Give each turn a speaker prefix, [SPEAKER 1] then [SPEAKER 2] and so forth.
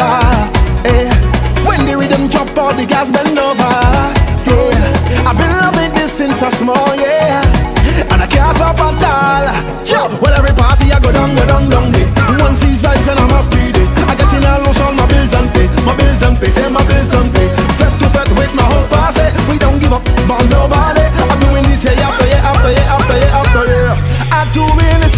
[SPEAKER 1] car. Hey. Eh. When the rhythm drop, all the girls bend over. Yeah, I've been loving this since I small, yeah. And I can't stop at all. Job, well every party I go down, go down, down there. One sees vibes and I must be there. I get in a loss on my bills and pay, my bills and pay, say my bills and pay. Fed to fed with my whole posse, eh. we don't give up on nobody. I'm doing this year after year after year after year after year. I'm doing this.